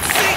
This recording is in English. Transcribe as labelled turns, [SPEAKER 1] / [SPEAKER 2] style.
[SPEAKER 1] Let's see